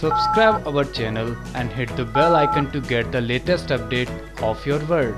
Subscribe our channel and hit the bell icon to get the latest update of your world.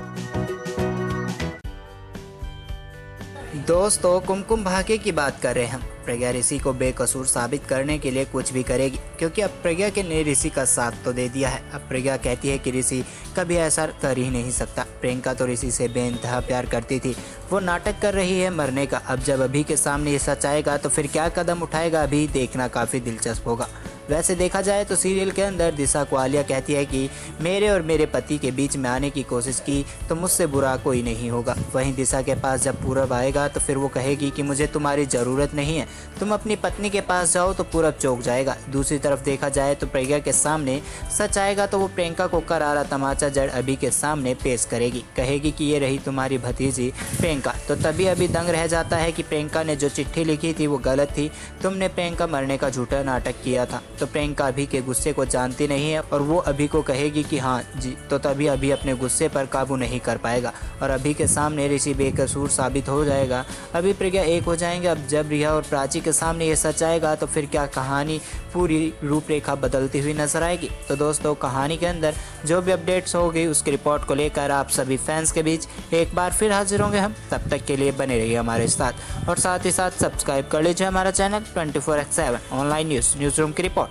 दोस्तों, कुमकुम भाग्य की बात कर रहे हैं प्रज्ञा ऋषि को बेकसूर साबित करने के लिए कुछ भी करेगी, क्योंकि अब प्रज्ञा के ने ऋषि का साथ तो दे दिया है। अब प्रज्ञा कहती है कि ऋषि कभी ऐसा कर ही नहीं सकता। प्रियंका तो ऋषि से बेनतहा प्यार करती थी। वो नाटक कर रही है मरने का। अब जब अभी के सामने ये सच आएगा तो फिर क्या कदम उठाएगा? अभी देखना काफ़ी दिलचस्प होगा। वैसे देखा जाए तो सीरियल के अंदर दिशा को आलिया कहती है कि मेरे और मेरे पति के बीच में आने की कोशिश की तो मुझसे बुरा कोई नहीं होगा। वहीं दिशा के पास जब पूरब आएगा तो फिर वो कहेगी कि मुझे तुम्हारी ज़रूरत नहीं है। तुम अपनी पत्नी के पास जाओ तो पूरब चौक जाएगा। दूसरी तरफ़ देखा जाए तो प्रज्ञा के सामने सच आएगा तो वो प्रियंका को करारा तमाचा जड़ अभी के सामने पेश करेगी। कहेगी कि ये रही तुम्हारी भतीजी प्रियंका। तो तभी अभी दंग रह जाता है कि प्रियंका ने जो चिट्ठी लिखी थी वो गलत थी। तुमने प्रियंका मरने का झूठा नाटक किया था। तो प्रियंका अभी के गुस्से को जानती नहीं है और वो अभी को कहेगी कि हाँ जी तो तभी अभी अपने गुस्से पर काबू नहीं कर पाएगा। और अभी के सामने ऋषि बेकसूर साबित हो जाएगा। अभी प्रज्ञा एक हो जाएँगे, अब जब रिया और प्राची के सामने ये सच आएगा तो फिर क्या कहानी पूरी रूपरेखा बदलती हुई नज़र आएगी? तो दोस्तों, कहानी के अंदर जो भी अपडेट्स होगी, उसकी रिपोर्ट को लेकर आप सभी फैंस के बीच एक बार फिर हाजिर होंगे हम। तब तक के लिए बने रहिए हमारे साथ। और साथ ही साथ सब्सक्राइब कर लीजिए हमारा channel twenty four seven, online news news room की रिपोर्ट।